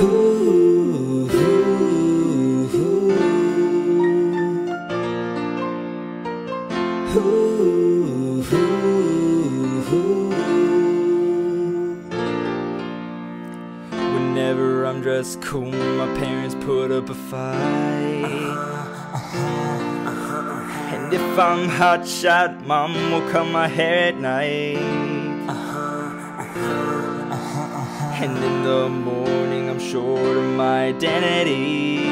Whenever I'm dressed cool, my parents put up a fight. And if I'm hot shot, mom will cut my hair at night. And in the morning, I'm short of my identity.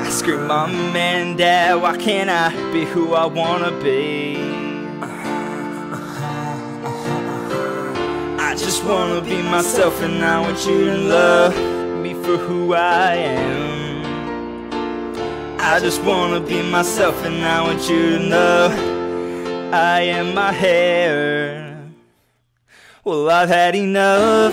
I scream, Mom and Dad, why can't I be who I wanna be? I just wanna be myself, and I want you to love me for who I am. I just wanna be myself, and I want you to know I am my hair. Well, I've had enough,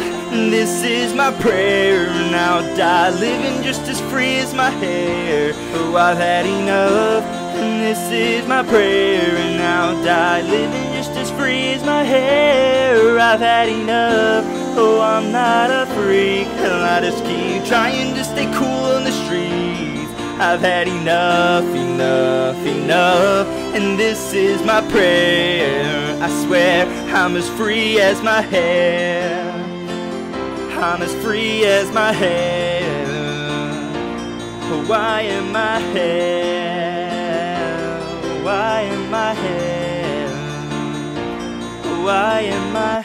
this is my prayer. And I'll die living just as free as my hair. Oh, I've had enough, and this is my prayer. And I'll die living just as free as my hair. I've had enough, oh, I'm not a freak. And I just keep trying to stay cool on the streets. I've had enough, enough, enough, and this is my prayer. I swear I'm as free as my hair. I'm as free as my hair. Why am my hair? Why am my hair? Why am my